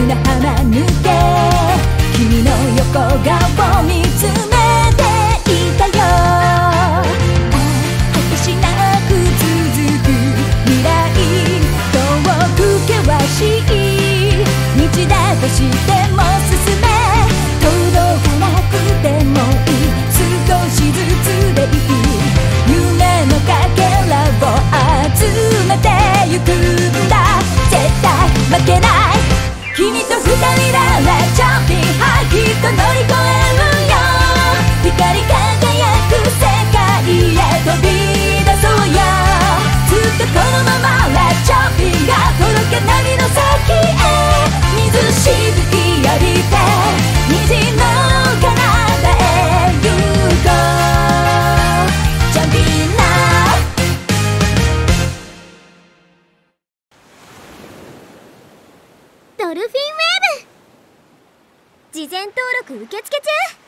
砂浜抜け。君の横顔。君と二人だらドルフィンウェーブ。事前登録受付中。